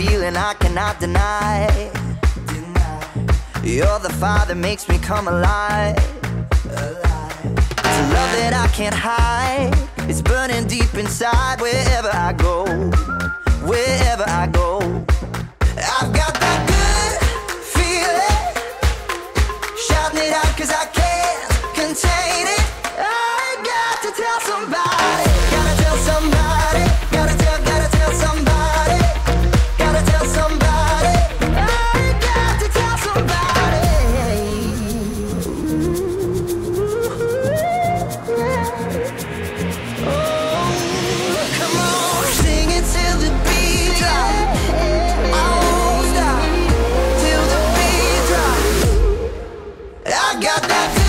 feeling I cannot deny. deny. You're the fire that makes me come alive. alive. It's a love that I can't hide. It's burning deep inside wherever I go. Wherever I go. I've got that good feeling. Shouting it out cause I can't contain it. got that.